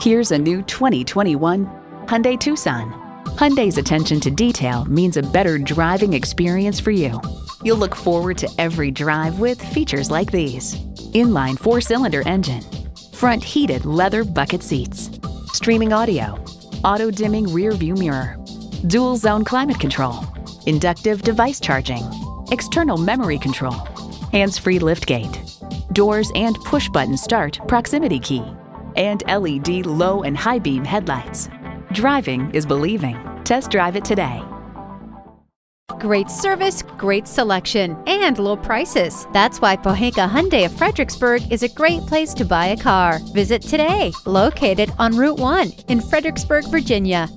Here's a new 2021 Hyundai Tucson. Hyundai's attention to detail means a better driving experience for you. You'll look forward to every drive with features like these. Inline four-cylinder engine, front heated leather bucket seats, streaming audio, auto-dimming rear view mirror, dual zone climate control, inductive device charging, external memory control, hands-free liftgate, doors and push-button start proximity key, and LED low and high beam headlights. Driving is believing. Test drive it today. Great service, great selection, and low prices. That's why Pohanka Hyundai of Fredericksburg is a great place to buy a car. Visit today, located on Route 1 in Fredericksburg, Virginia.